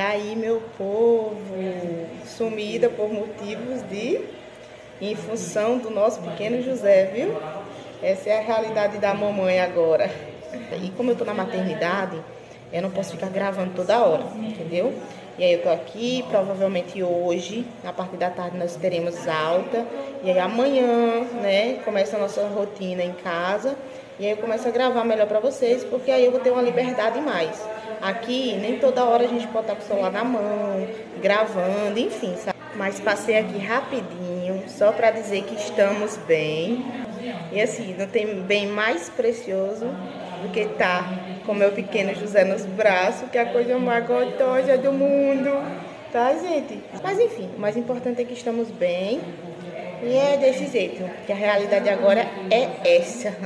Aí, meu povo, sumida por motivos de. em função do nosso pequeno José, viu? Essa é a realidade da mamãe agora. E como eu tô na maternidade, eu não posso ficar gravando toda hora, entendeu? E aí eu tô aqui, provavelmente hoje, na parte da tarde nós teremos alta. E aí amanhã, né, começa a nossa rotina em casa. E aí eu começo a gravar melhor para vocês, porque aí eu vou ter uma liberdade mais. Aqui, nem toda hora a gente pode estar com o celular na mão, gravando, enfim, sabe? Mas passei aqui rapidinho, só para dizer que estamos bem. E assim, não tem bem mais precioso do que estar tá com meu pequeno José nos braços, que é a coisa mais gostosa do mundo. Tá, gente? Mas enfim, o mais importante é que estamos bem. E é desse jeito, que a realidade agora é essa.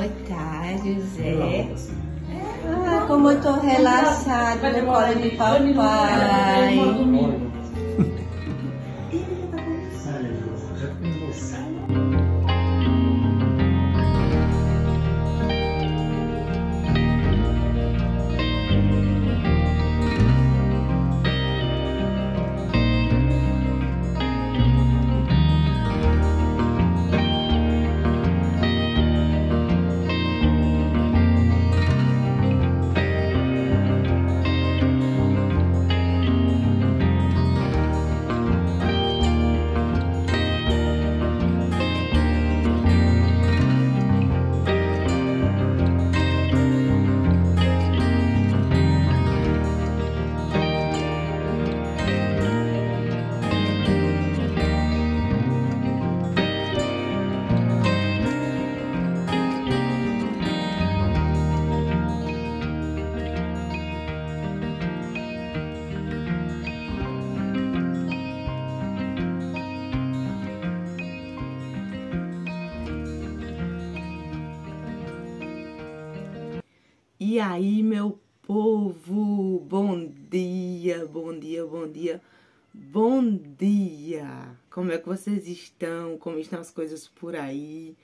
Para arrotar, José. Ah, como eu tô relaxada no colo de papai. Como é que vocês estão? Como estão as coisas por aí?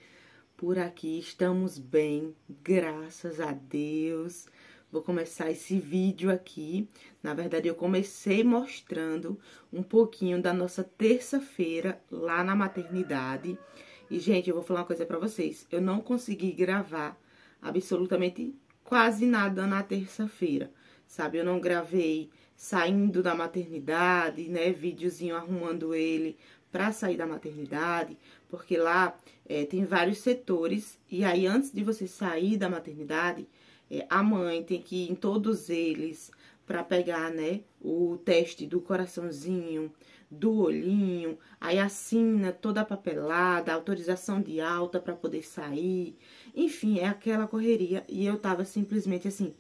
Por aqui estamos bem, graças a Deus. Vou começar esse vídeo aqui. Na verdade, eu comecei mostrando um pouquinho da nossa terça-feira lá na maternidade. E, gente, eu vou falar uma coisa pra vocês. Eu não consegui gravar absolutamente quase nada na terça-feira, sabe? Eu não gravei saindo da maternidade, né? Videozinho arrumando ele para sair da maternidade, porque lá é, tem vários setores e aí antes de você sair da maternidade, é, a mãe tem que ir em todos eles, para pegar, né, o teste do coraçãozinho, do olhinho, aí assina toda a papelada, autorização de alta para poder sair. Enfim, é aquela correria e eu tava simplesmente assim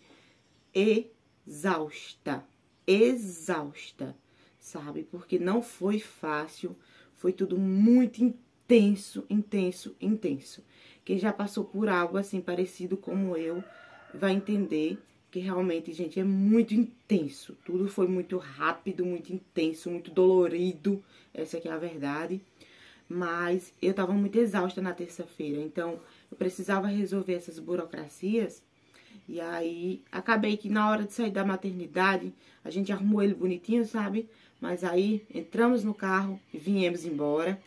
exausta, exausta, sabe? Porque não foi fácil, foi tudo muito intenso, intenso, intenso. Quem já passou por algo assim parecido como eu vai entender que realmente, gente, é muito intenso. Tudo foi muito rápido, muito intenso, muito dolorido. Essa é a verdade. Mas eu tava muito exausta na terça-feira, então eu precisava resolver essas burocracias. E aí, acabei que na hora de sair da maternidade, a gente arrumou ele bonitinho, sabe? Mas aí, entramos no carro e viemos embora.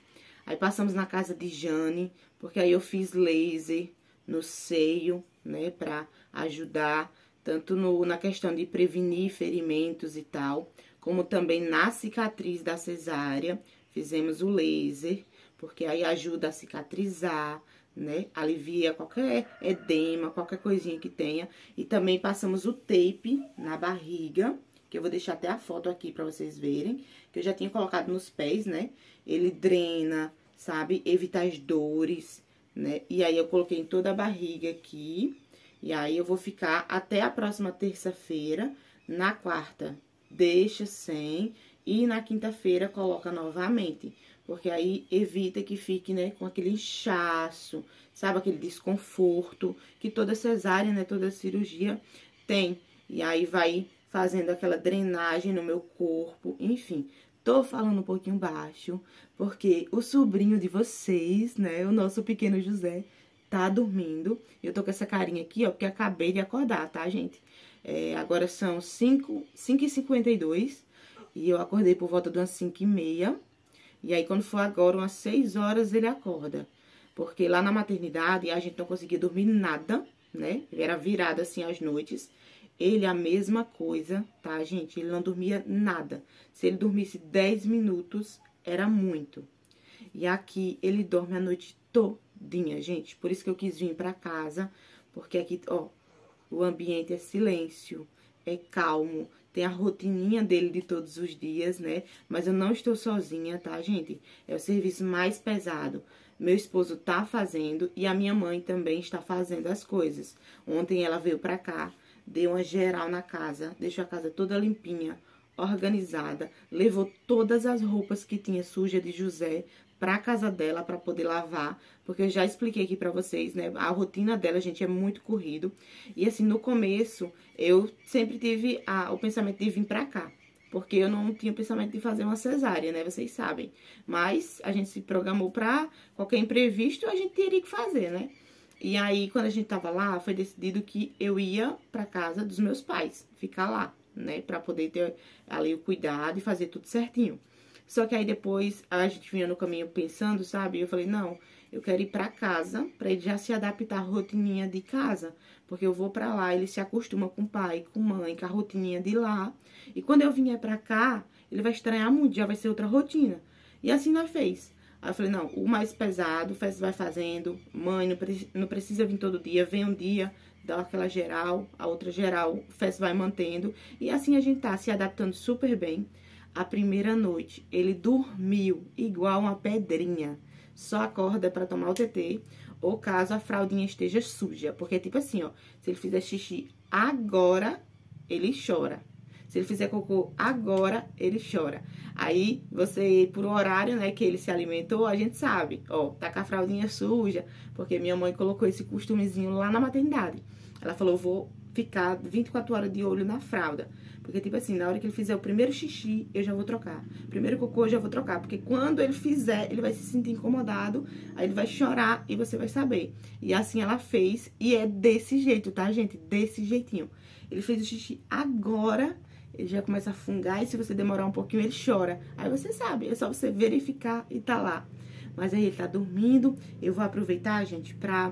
Aí passamos na casa de Jane, porque aí eu fiz laser no seio, né, pra ajudar tanto no, na questão de prevenir ferimentos e tal, como também na cicatriz da cesárea, fizemos o laser, porque aí ajuda a cicatrizar, né? Alivia qualquer edema, qualquer coisinha que tenha. E também passamos o tape na barriga, que eu vou deixar até a foto aqui pra vocês verem, que eu já tinha colocado nos pés, né? Ele drena, sabe? Evita as dores, né? E aí eu coloquei em toda a barriga aqui, e aí, eu vou ficar até a próxima terça-feira. Na quarta, deixa sem. E na quinta-feira, coloca novamente. Porque aí, evita que fique, né, com aquele inchaço, sabe? Aquele desconforto que toda cesárea, né, toda cirurgia tem. E aí, vai fazendo aquela drenagem no meu corpo, enfim. Tô falando um pouquinho baixo, porque o sobrinho de vocês, né, o nosso pequeno José, tá dormindo. Eu tô com essa carinha aqui, ó, porque acabei de acordar, tá, gente? É, agora são 5, 5 e 52 e eu acordei por volta de umas 5 e meia. E aí, quando for agora, umas 6 horas, ele acorda. Porque lá na maternidade, a gente não conseguia dormir nada, né? Ele era virado, assim, às noites. Ele, a mesma coisa, tá, gente? Ele não dormia nada. Se ele dormisse 10 minutos, era muito. E aqui, ele dorme a noite toda dinha, gente. Por isso que eu quis vir pra casa, porque aqui, ó, o ambiente é silêncio, é calmo, tem a rotininha dele de todos os dias, né? Mas eu não estou sozinha, tá, gente? É o serviço mais pesado. Meu esposo tá fazendo e a minha mãe também está fazendo as coisas. Ontem ela veio pra cá, deu uma geral na casa, deixou a casa toda limpinha, organizada, levou todas as roupas que tinha suja de José pra casa dela para poder lavar, porque eu já expliquei aqui pra vocês, né? A rotina dela, gente, é muito corrido. E assim, no começo, eu sempre tive a, o pensamento de vir pra cá. Porque eu não tinha pensamento de fazer uma cesárea, né? Vocês sabem. Mas a gente se programou pra qualquer imprevisto, a gente teria que fazer, né? E aí, quando a gente tava lá, foi decidido que eu ia pra casa dos meus pais, ficar lá, né? Pra poder ter ali o cuidado e fazer tudo certinho. Só que aí depois a gente vinha no caminho pensando, sabe? Eu falei, não, eu quero ir para casa para ele já se adaptar à rotininha de casa, porque eu vou para lá, ele se acostuma com o pai, com mãe, com a rotininha de lá. E quando eu vier para cá, ele vai estranhar muito, já vai ser outra rotina. E assim nós fez. Aí eu falei, não, o mais pesado, vai fazendo, mãe, não, pre não precisa vir todo dia, vem um dia, dá aquela geral, a outra geral, o vai mantendo. E assim a gente tá se adaptando super bem. A primeira noite, ele dormiu igual uma pedrinha. Só acorda para tomar o TT ou caso a fraldinha esteja suja. Porque, tipo assim, ó, se ele fizer xixi agora, ele chora. Se ele fizer cocô agora, ele chora. Aí, você, por horário, né, que ele se alimentou, a gente sabe, ó, tá com a fraldinha suja, porque minha mãe colocou esse costumezinho lá na maternidade. Ela falou, vou ficar 24 horas de olho na fralda. Porque, tipo assim, na hora que ele fizer o primeiro xixi, eu já vou trocar. Primeiro cocô, eu já vou trocar. Porque quando ele fizer, ele vai se sentir incomodado, aí ele vai chorar e você vai saber. E assim ela fez, e é desse jeito, tá, gente? Desse jeitinho. Ele fez o xixi agora, ele já começa a fungar, e se você demorar um pouquinho, ele chora. Aí você sabe, é só você verificar e tá lá. Mas aí ele tá dormindo, eu vou aproveitar, gente, pra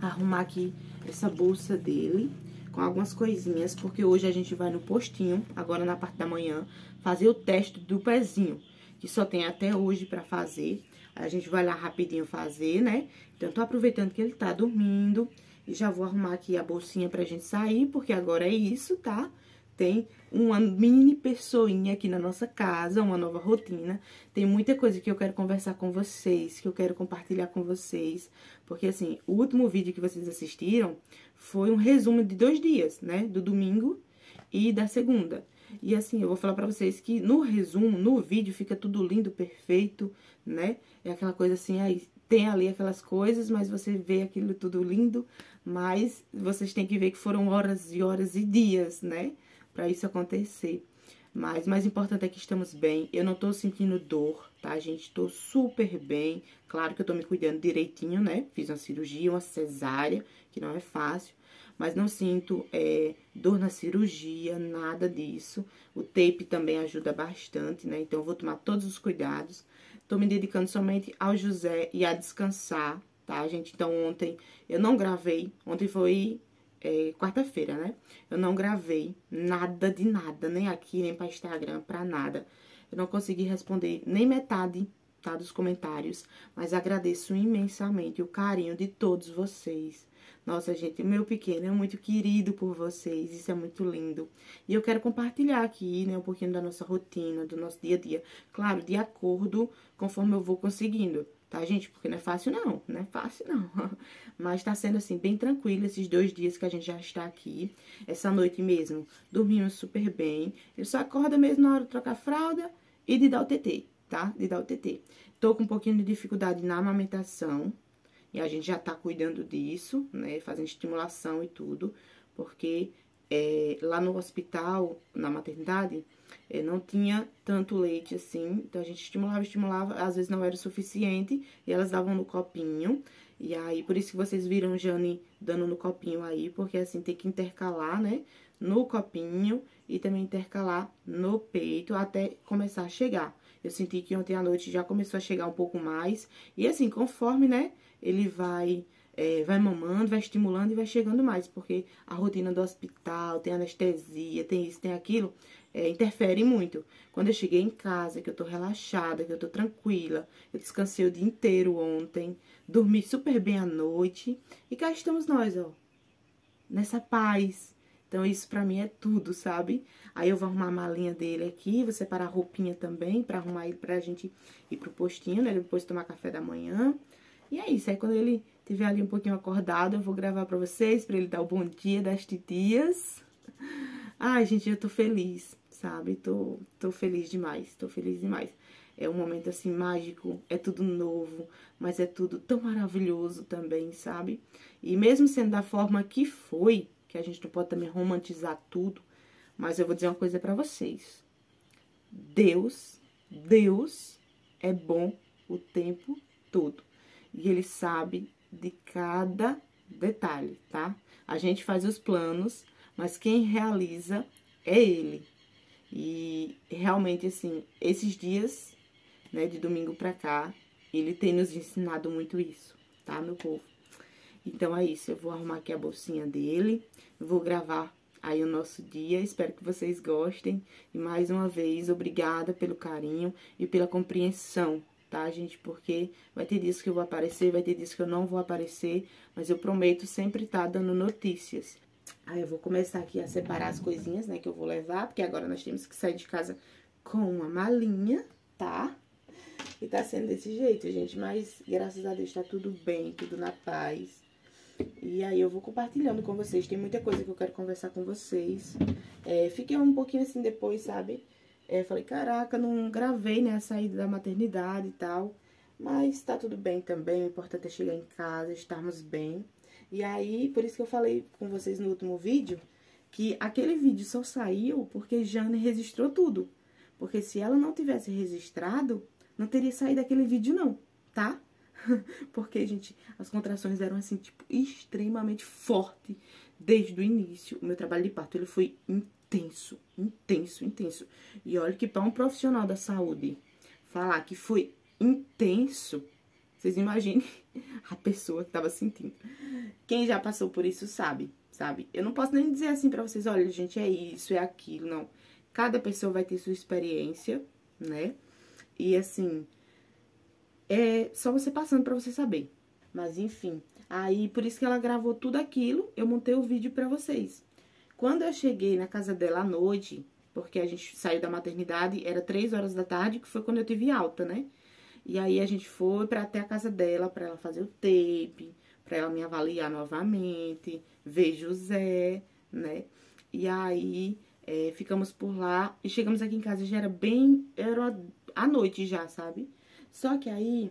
arrumar aqui essa bolsa dele com algumas coisinhas, porque hoje a gente vai no postinho, agora na parte da manhã, fazer o teste do pezinho, que só tem até hoje pra fazer. A gente vai lá rapidinho fazer, né? Então, tô aproveitando que ele tá dormindo e já vou arrumar aqui a bolsinha pra gente sair, porque agora é isso, tá? Tem uma mini pessoinha aqui na nossa casa, uma nova rotina. Tem muita coisa que eu quero conversar com vocês, que eu quero compartilhar com vocês. Porque, assim, o último vídeo que vocês assistiram foi um resumo de dois dias, né? Do domingo e da segunda. E assim, eu vou falar pra vocês que no resumo, no vídeo, fica tudo lindo, perfeito, né? É aquela coisa assim, aí tem ali aquelas coisas, mas você vê aquilo tudo lindo, mas vocês têm que ver que foram horas e horas e dias, né? Pra isso acontecer. Mas o mais importante é que estamos bem. Eu não tô sentindo dor, tá, gente? Tô super bem. Claro que eu tô me cuidando direitinho, né? Fiz uma cirurgia, uma cesárea, que não é fácil mas não sinto é, dor na cirurgia, nada disso. O tape também ajuda bastante, né? Então, eu vou tomar todos os cuidados. Tô me dedicando somente ao José e a descansar, tá, gente? Então, ontem eu não gravei. Ontem foi é, quarta-feira, né? Eu não gravei nada de nada, nem aqui, nem para Instagram, pra nada. Eu não consegui responder nem metade tá, dos comentários, mas agradeço imensamente o carinho de todos vocês. Nossa, gente, meu pequeno é muito querido por vocês, isso é muito lindo. E eu quero compartilhar aqui, né, um pouquinho da nossa rotina, do nosso dia a dia. Claro, de acordo conforme eu vou conseguindo, tá, gente? Porque não é fácil não, não é fácil não. Mas tá sendo, assim, bem tranquilo esses dois dias que a gente já está aqui. Essa noite mesmo, dormimos super bem. Ele só acorda mesmo na hora de trocar fralda e de dar o TT, tá? De dar o TT. Tô com um pouquinho de dificuldade na amamentação, e a gente já tá cuidando disso, né? Fazendo estimulação e tudo, porque é, lá no hospital, na maternidade, é, não tinha tanto leite assim. Então a gente estimulava, estimulava, às vezes não era o suficiente, e elas davam no copinho. E aí, por isso que vocês viram Jane dando no copinho aí, porque assim tem que intercalar, né? No copinho e também intercalar no peito até começar a chegar. Eu senti que ontem à noite já começou a chegar um pouco mais. E assim, conforme, né, ele vai é, vai mamando, vai estimulando e vai chegando mais, porque a rotina do hospital, tem anestesia, tem isso, tem aquilo, é, interfere muito. Quando eu cheguei em casa, que eu tô relaxada, que eu tô tranquila, eu descansei o dia inteiro ontem, dormi super bem à noite, e cá estamos nós, ó, nessa paz. Então, isso pra mim é tudo, sabe? Aí eu vou arrumar a malinha dele aqui, vou separar a roupinha também, pra arrumar ele pra gente ir pro postinho, né? Depois tomar café da manhã. E é isso, aí quando ele estiver ali um pouquinho acordado, eu vou gravar pra vocês, pra ele dar o bom dia das titias. Ai, gente, eu tô feliz, sabe? Tô, tô feliz demais, tô feliz demais. É um momento, assim, mágico, é tudo novo, mas é tudo tão maravilhoso também, sabe? E mesmo sendo da forma que foi, que a gente não pode também romantizar tudo, mas eu vou dizer uma coisa pra vocês. Deus, Deus é bom o tempo todo. E ele sabe de cada detalhe, tá? A gente faz os planos, mas quem realiza é ele. E realmente, assim, esses dias, né, de domingo pra cá, ele tem nos ensinado muito isso, tá, meu povo? Então é isso, eu vou arrumar aqui a bolsinha dele, vou gravar aí o nosso dia, espero que vocês gostem. E mais uma vez, obrigada pelo carinho e pela compreensão tá, gente? Porque vai ter dias que eu vou aparecer, vai ter dias que eu não vou aparecer, mas eu prometo sempre estar tá dando notícias. Aí eu vou começar aqui a separar as coisinhas, né, que eu vou levar, porque agora nós temos que sair de casa com uma malinha, tá? E tá sendo desse jeito, gente, mas graças a Deus tá tudo bem, tudo na paz. E aí eu vou compartilhando com vocês, tem muita coisa que eu quero conversar com vocês. É, fiquei um pouquinho assim depois, sabe? É, falei, caraca, não gravei, né, a saída da maternidade e tal. Mas tá tudo bem também, o importante é chegar em casa, estarmos bem. E aí, por isso que eu falei com vocês no último vídeo, que aquele vídeo só saiu porque Jane registrou tudo. Porque se ela não tivesse registrado, não teria saído aquele vídeo não, tá? porque, gente, as contrações eram assim, tipo, extremamente forte desde o início. O meu trabalho de parto, ele foi intenso, intenso, intenso. E olha que para um profissional da saúde falar que foi intenso, vocês imaginem a pessoa que tava sentindo. Quem já passou por isso sabe, sabe? Eu não posso nem dizer assim para vocês, olha, gente, é isso, é aquilo, não. Cada pessoa vai ter sua experiência, né? E assim, é só você passando para você saber. Mas enfim, aí por isso que ela gravou tudo aquilo, eu montei o vídeo para vocês. Quando eu cheguei na casa dela à noite, porque a gente saiu da maternidade, era três horas da tarde, que foi quando eu tive alta, né? E aí a gente foi para até a casa dela para ela fazer o tape, para ela me avaliar novamente, ver José, né? E aí é, ficamos por lá e chegamos aqui em casa já era bem era à noite já, sabe? Só que aí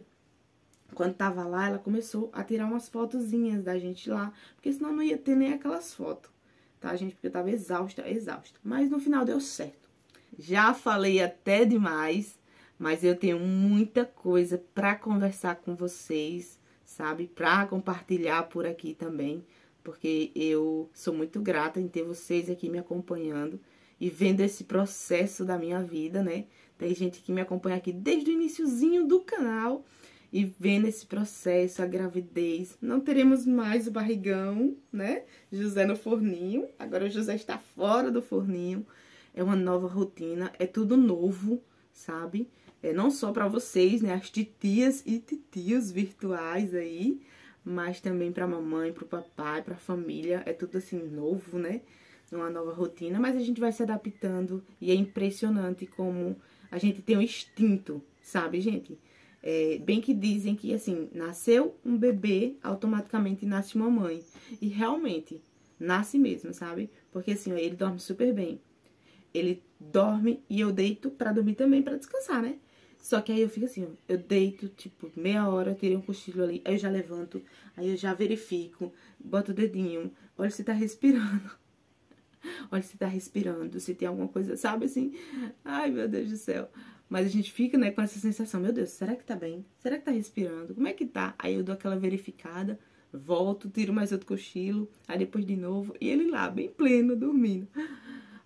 quando tava lá, ela começou a tirar umas fotozinhas da gente lá, porque senão não ia ter nem aquelas fotos, tá, gente? Porque eu tava exausta, exausta. Mas no final deu certo. Já falei até demais, mas eu tenho muita coisa para conversar com vocês, sabe? Para compartilhar por aqui também, porque eu sou muito grata em ter vocês aqui me acompanhando e vendo esse processo da minha vida, né? Tem gente que me acompanha aqui desde o iníciozinho do canal e vendo esse processo, a gravidez. Não teremos mais o barrigão, né? José no forninho. Agora o José está fora do forninho. É uma nova rotina, é tudo novo, sabe? É não só para vocês, né? As titias e titios virtuais aí, mas também para mamãe, para o papai, para a família. É tudo assim novo, né? Uma nova rotina, mas a gente vai se adaptando e é impressionante como a gente tem um instinto, sabe, gente? É, bem que dizem que, assim, nasceu um bebê, automaticamente nasce uma mãe. E realmente, nasce mesmo, sabe? Porque, assim, ó, ele dorme super bem. Ele dorme e eu deito pra dormir também, pra descansar, né? Só que aí eu fico assim, eu deito, tipo, meia hora, tirei um cochilo ali, aí eu já levanto, aí eu já verifico, boto o dedinho, olha se tá respirando. olha se tá respirando, se tem alguma coisa, sabe assim? Ai, meu Deus do céu. Mas a gente fica, né, com essa sensação, meu Deus, será que tá bem? Será que tá respirando? Como é que tá? Aí eu dou aquela verificada, volto, tiro mais outro cochilo, aí depois de novo, e ele lá, bem pleno, dormindo.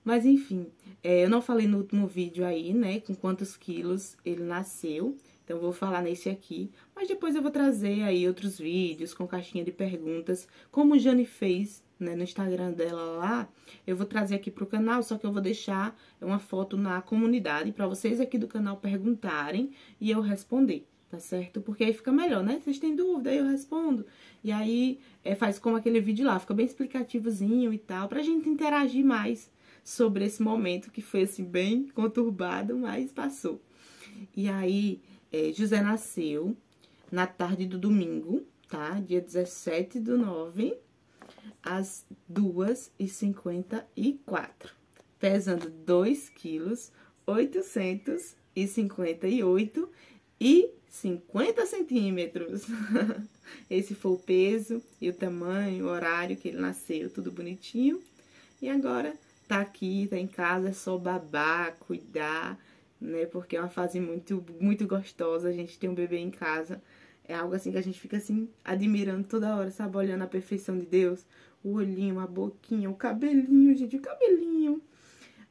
Mas enfim, é, eu não falei no último vídeo aí, né, com quantos quilos ele nasceu. Então, vou falar nesse aqui. Mas depois eu vou trazer aí outros vídeos com caixinha de perguntas, como Jane fez né, no Instagram dela lá, eu vou trazer aqui pro canal, só que eu vou deixar uma foto na comunidade para vocês aqui do canal perguntarem e eu responder, tá certo? Porque aí fica melhor, né? Vocês têm dúvida, aí eu respondo. E aí é, faz como aquele vídeo lá, fica bem explicativozinho e tal, pra gente interagir mais sobre esse momento que foi assim bem conturbado, mas passou. E aí, é, José nasceu na tarde do domingo, tá? Dia 17 do 9 às 2h54, pesando 2 quilos, 858 e 50 centímetros. Esse foi o peso e o tamanho, o horário que ele nasceu, tudo bonitinho. E agora tá aqui, tá em casa, é só babar, cuidar, né? Porque é uma fase muito, muito gostosa, a gente tem um bebê em casa. É algo assim que a gente fica assim, admirando toda hora, sabe? Olhando a perfeição de Deus. O olhinho, a boquinha, o cabelinho, gente, o cabelinho.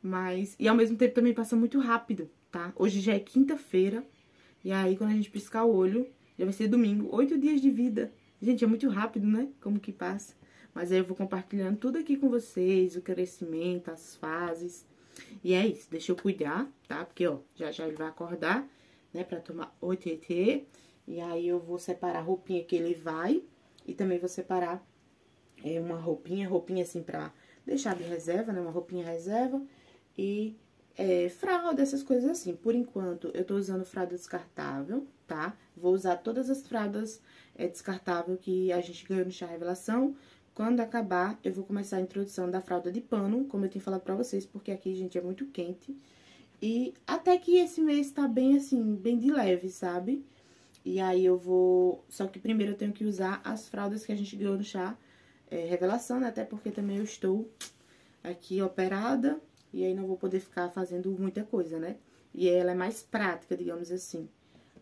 Mas, e ao mesmo tempo também passa muito rápido, tá? Hoje já é quinta-feira. E aí, quando a gente piscar o olho, já vai ser domingo. Oito dias de vida. Gente, é muito rápido, né? Como que passa. Mas aí eu vou compartilhando tudo aqui com vocês, o crescimento, as fases. E é isso, deixa eu cuidar, tá? Porque, ó, já já ele vai acordar, né, pra tomar o TT. E aí eu vou separar a roupinha que ele vai e também vou separar é, uma roupinha, roupinha assim pra deixar de reserva, né? Uma roupinha reserva e é, fralda, essas coisas assim. Por enquanto, eu tô usando fralda descartável, tá? Vou usar todas as fraldas é, descartável que a gente ganhou no chá revelação. Quando acabar, eu vou começar a introdução da fralda de pano, como eu tinha falado pra vocês, porque aqui, gente, é muito quente. E até que esse mês tá bem, assim, bem de leve, sabe? E aí eu vou... Só que primeiro eu tenho que usar as fraldas que a gente ganhou no chá é, revelação, né? Até porque também eu estou aqui operada e aí não vou poder ficar fazendo muita coisa, né? E ela é mais prática, digamos assim.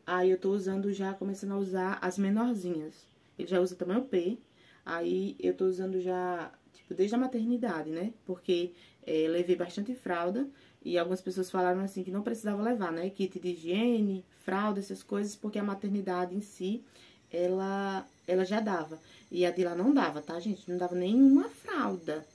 Aí eu tô usando já, começando a usar as menorzinhas. Ele já usa tamanho P. Aí eu tô usando já, tipo, desde a maternidade, né? Porque é, levei bastante fralda e algumas pessoas falaram assim que não precisava levar, né? Kit de higiene, fralda, essas coisas, porque a maternidade em si, ela, ela já dava. E a de lá não dava, tá, gente? Não dava nenhuma fralda.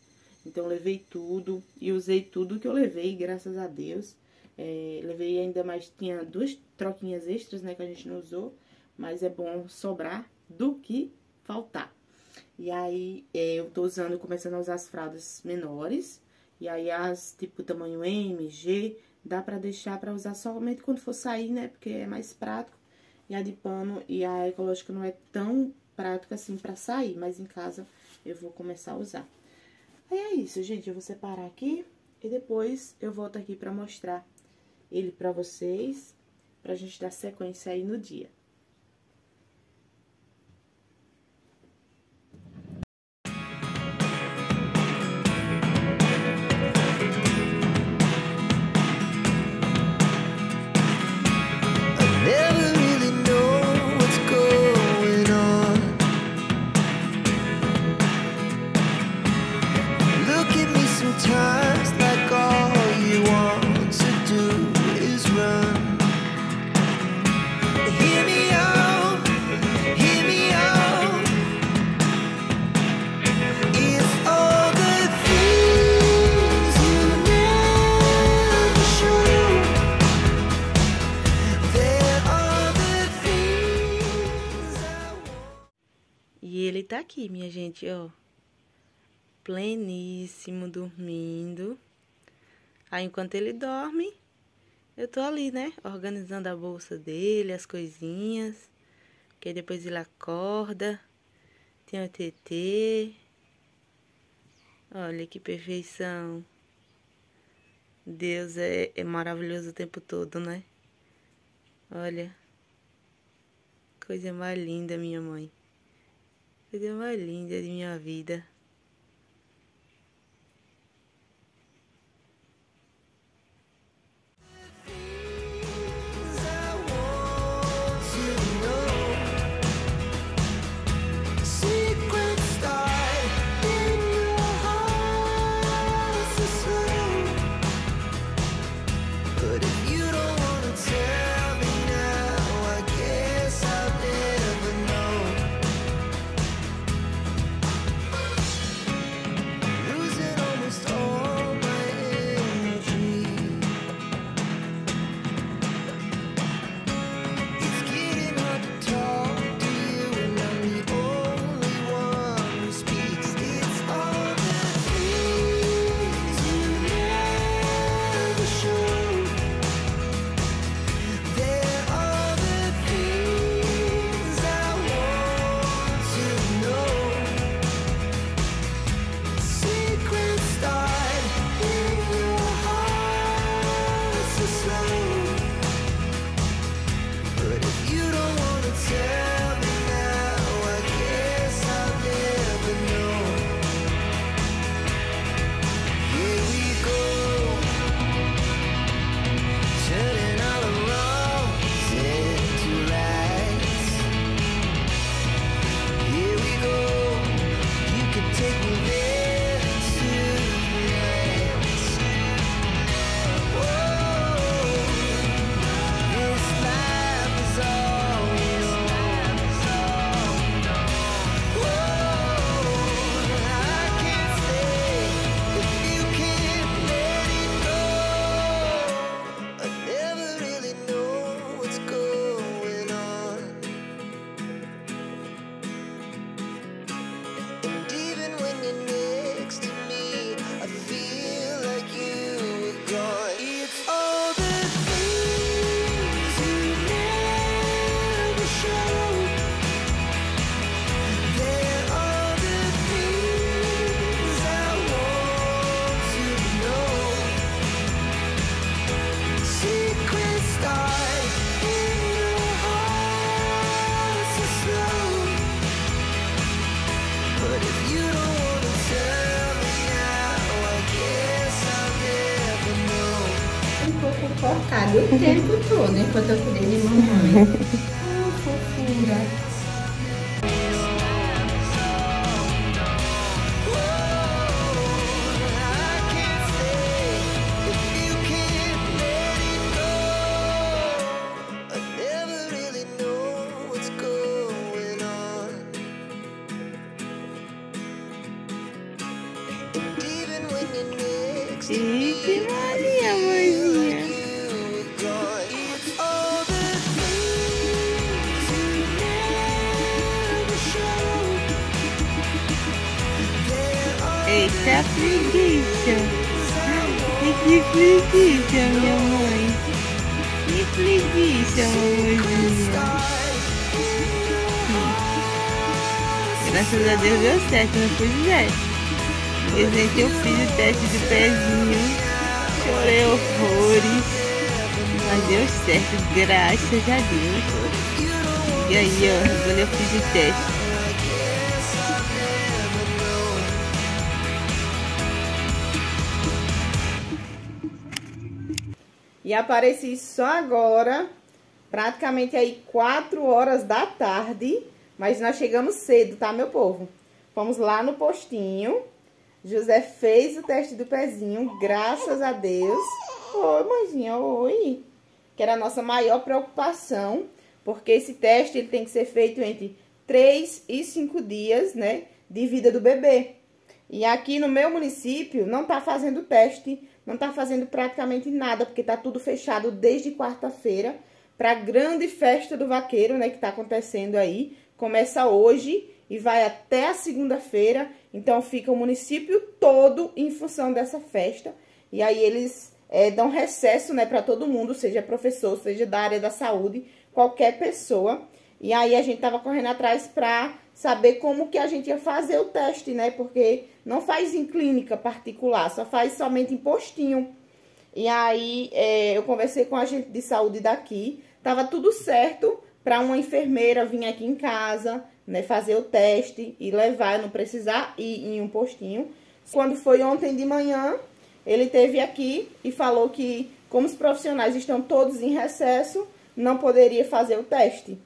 Então, levei tudo e usei tudo que eu levei, graças a Deus. É, levei ainda mais, tinha duas troquinhas extras, né, que a gente não usou. Mas é bom sobrar do que faltar. E aí, é, eu tô usando, começando a usar as fraldas menores. E aí, as tipo tamanho M, G, dá pra deixar pra usar somente quando for sair, né? Porque é mais prático. E a de pano e a ecológica não é tão prática assim pra sair, mas em casa eu vou começar a usar. Aí é isso, gente. Eu vou separar aqui e depois eu volto aqui pra mostrar ele pra vocês, pra gente dar sequência aí no dia. Gente, ó. Pleníssimo, dormindo. Aí, enquanto ele dorme, eu tô ali, né? Organizando a bolsa dele, as coisinhas. Que depois ele acorda. Tem o TT. Olha que perfeição. Deus é, é maravilhoso o tempo todo, né? Olha. Coisa mais linda, minha mãe. Coisa mais linda de minha vida. Focado o tempo todo enquanto eu cuidei de mamãe. Oh, Eita preguiça. Que preguiça, minha mãe. Que preguiça, mamãezinha. Graças a Deus deu certo, não foi Zé? Gente, eu fiz o teste do pezinho. Chorei horrores. Mas deu certo, graças a Deus. E aí, ó, quando eu fiz o teste. E apareci só agora, praticamente aí 4 horas da tarde, mas nós chegamos cedo, tá, meu povo? Fomos lá no postinho, José fez o teste do pezinho, graças a Deus. Oi, mãezinha, oi. Que era a nossa maior preocupação, porque esse teste ele tem que ser feito entre 3 e 5 dias, né, de vida do bebê. E aqui no meu município não tá fazendo teste não tá fazendo praticamente nada, porque tá tudo fechado desde quarta-feira para a grande festa do vaqueiro, né, que tá acontecendo aí. Começa hoje e vai até a segunda-feira, então fica o município todo em função dessa festa. E aí eles é, dão recesso, né, para todo mundo, seja professor, seja da área da saúde, qualquer pessoa. E aí a gente tava correndo atrás para saber como que a gente ia fazer o teste, né? Porque não faz em clínica particular, só faz somente em postinho. E aí é, eu conversei com a gente de saúde daqui, tava tudo certo para uma enfermeira vir aqui em casa, né, fazer o teste e levar, não precisar ir em um postinho. Quando foi ontem de manhã, ele teve aqui e falou que como os profissionais estão todos em recesso, não poderia fazer o teste.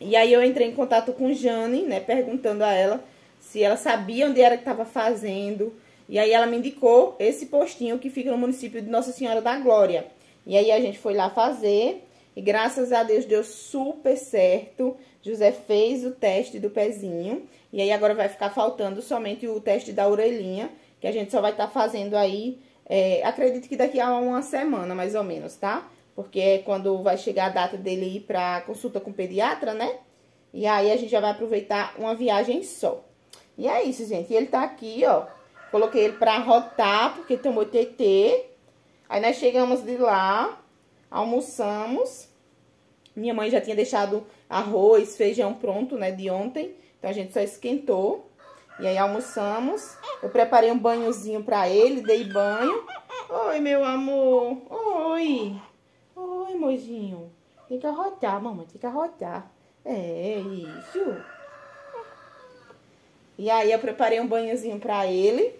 E aí eu entrei em contato com Jane, né, perguntando a ela se ela sabia onde era que estava fazendo. E aí ela me indicou esse postinho que fica no município de Nossa Senhora da Glória. E aí a gente foi lá fazer e graças a Deus deu super certo. José fez o teste do pezinho e aí agora vai ficar faltando somente o teste da orelhinha, que a gente só vai estar tá fazendo aí, é, acredito que daqui a uma semana mais ou menos, tá? Porque é quando vai chegar a data dele ir pra consulta com o pediatra, né? E aí a gente já vai aproveitar uma viagem só. E é isso, gente. E ele tá aqui, ó. Coloquei ele pra rotar, porque tomou TT. Aí nós chegamos de lá, almoçamos. Minha mãe já tinha deixado arroz, feijão pronto, né, de ontem. Então a gente só esquentou. E aí almoçamos. Eu preparei um banhozinho pra ele, dei banho. Oi, meu amor. Oi. Oi, mojinho. Tem que arrotar, mamãe, tem que arrotar. É, isso. E aí eu preparei um banhozinho pra ele.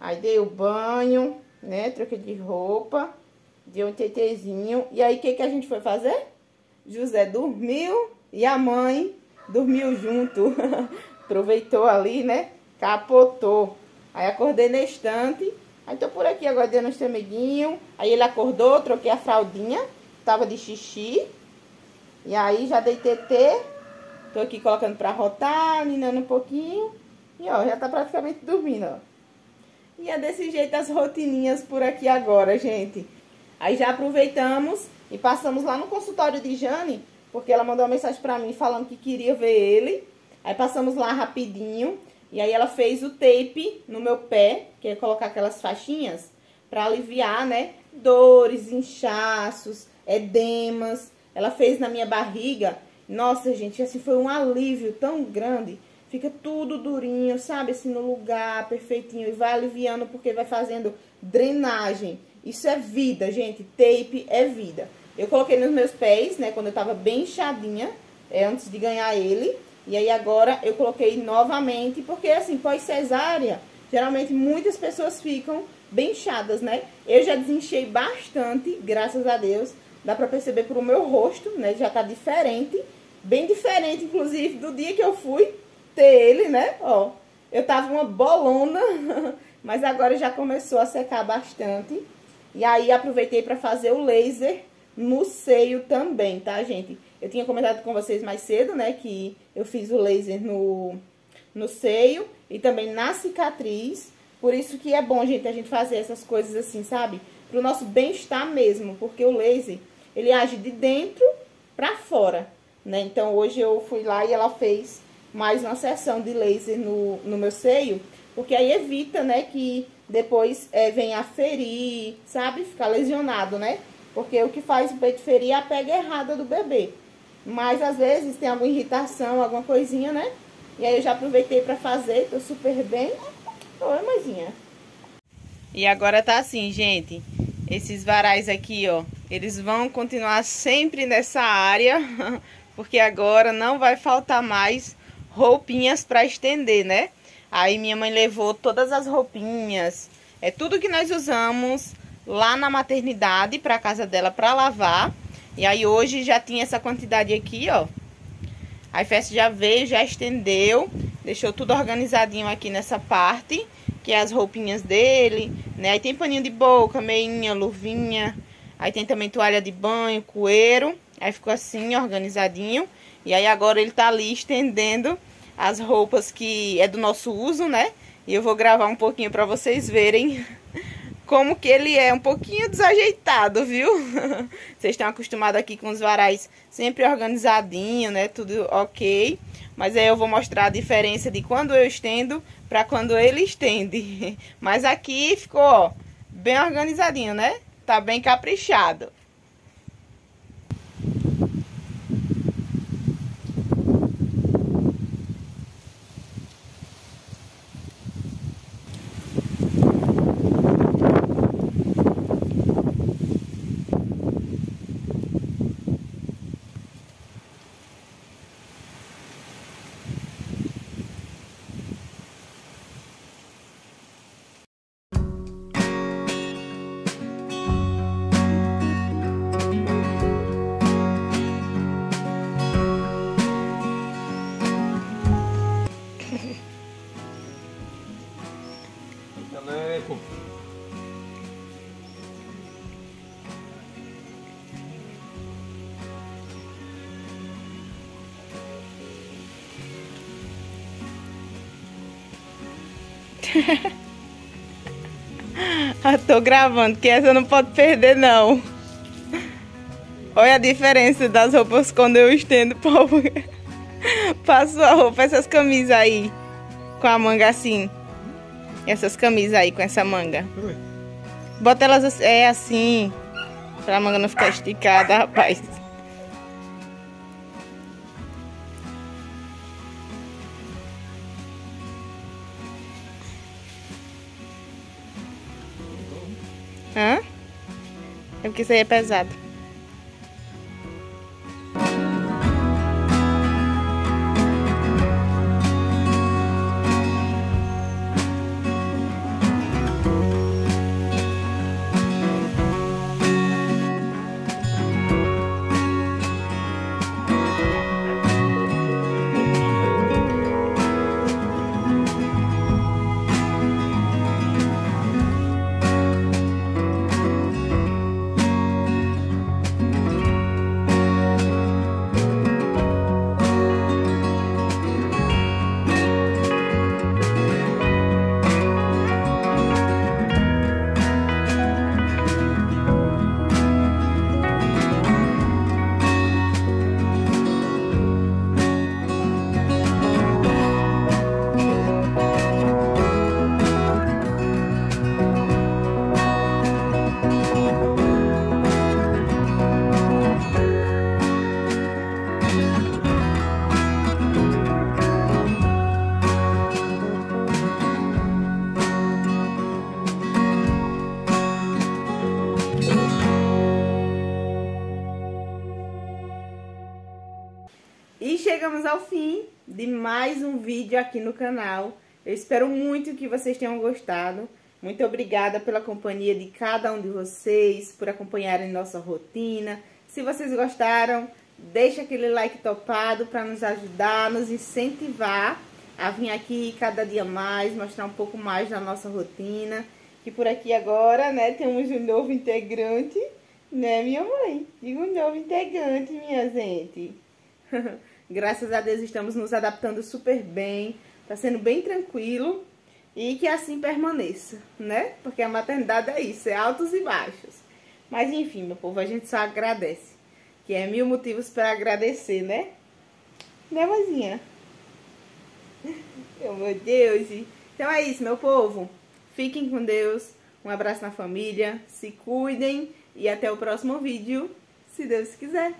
Aí dei o banho, né? Troquei de roupa. Dei um tetezinho. E aí o que, que a gente foi fazer? José dormiu e a mãe dormiu junto. Aproveitou ali, né? Capotou. Aí acordei na estante Aí tô por aqui agora dando um tremedinho. Aí ele acordou, troquei a fraldinha. Tava de xixi. E aí já dei TT. Tô aqui colocando pra rotar, ninando um pouquinho. E ó, já tá praticamente dormindo, ó. E é desse jeito as rotininhas por aqui agora, gente. Aí já aproveitamos e passamos lá no consultório de Jane, porque ela mandou uma mensagem pra mim falando que queria ver ele. Aí passamos lá rapidinho. E aí ela fez o tape no meu pé, que é colocar aquelas faixinhas, para aliviar, né, dores, inchaços, edemas. Ela fez na minha barriga. Nossa, gente, assim foi um alívio tão grande. Fica tudo durinho, sabe, assim no lugar, perfeitinho. E vai aliviando porque vai fazendo drenagem. Isso é vida, gente. Tape é vida. Eu coloquei nos meus pés, né, quando eu tava bem inchadinha, é, antes de ganhar ele. E aí agora eu coloquei novamente, porque assim, pós-cesárea, geralmente muitas pessoas ficam bem inchadas, né? Eu já desinchei bastante, graças a Deus. Dá pra perceber pro meu rosto, né? Já tá diferente. Bem diferente, inclusive, do dia que eu fui ter ele, né? Ó, eu tava uma bolona, mas agora já começou a secar bastante. E aí aproveitei para fazer o laser no seio também, tá, gente? Eu tinha comentado com vocês mais cedo, né, que eu fiz o laser no, no seio e também na cicatriz. Por isso que é bom, gente, a gente fazer essas coisas assim, sabe? Pro nosso bem-estar mesmo, porque o laser, ele age de dentro pra fora, né? Então, hoje eu fui lá e ela fez mais uma sessão de laser no, no meu seio, Porque aí evita, né, que depois é, venha ferir, sabe? Ficar lesionado, né? Porque o que faz o peito ferir é a pega errada do bebê. Mas às vezes tem alguma irritação, alguma coisinha, né? E aí eu já aproveitei pra fazer, tô super bem. Oi, mãezinha. E agora tá assim, gente. Esses varais aqui, ó, eles vão continuar sempre nessa área, porque agora não vai faltar mais roupinhas para estender, né? Aí minha mãe levou todas as roupinhas, é tudo que nós usamos lá na maternidade para casa dela para lavar. E aí hoje já tinha essa quantidade aqui, ó. Aí Festa já veio, já estendeu, deixou tudo organizadinho aqui nessa parte, que é as roupinhas dele, né? Aí tem paninho de boca, meinha, luvinha, aí tem também toalha de banho, coeiro. Aí ficou assim, organizadinho. E aí agora ele tá ali estendendo as roupas que é do nosso uso, né? E eu vou gravar um pouquinho para vocês verem como que ele é um pouquinho desajeitado, viu? Vocês estão acostumados aqui com os varais sempre organizadinho, né? Tudo ok. Mas aí eu vou mostrar a diferença de quando eu estendo para quando ele estende. Mas aqui ficou, ó, bem organizadinho, né? Tá bem caprichado. Tô gravando, que essa não pode perder não. Olha a diferença das roupas quando eu estendo, povo. Passo a roupa, essas camisas aí, com a manga assim. Essas camisas aí, com essa manga. Bota elas é assim, pra a manga não ficar esticada, rapaz. Porque isso aí é pesado. E chegamos ao fim de mais um vídeo aqui no canal. Eu espero muito que vocês tenham gostado. Muito obrigada pela companhia de cada um de vocês, por acompanharem nossa rotina. Se vocês gostaram, deixa aquele like topado para nos ajudar, nos incentivar a vir aqui cada dia mais, mostrar um pouco mais da nossa rotina. Que por aqui agora, né, temos um novo integrante, né, minha mãe? Digo um novo integrante, minha gente. Graças a Deus estamos nos adaptando super bem, tá sendo bem tranquilo e que assim permaneça, né? Porque a maternidade é isso, é altos e baixos. Mas enfim, meu povo, a gente só agradece. Que é mil motivos para agradecer, né? Né, mãezinha? Meu Deus, Então é isso, meu povo. Fiquem com Deus. Um abraço na família. Se cuidem. E até o próximo vídeo, se Deus quiser.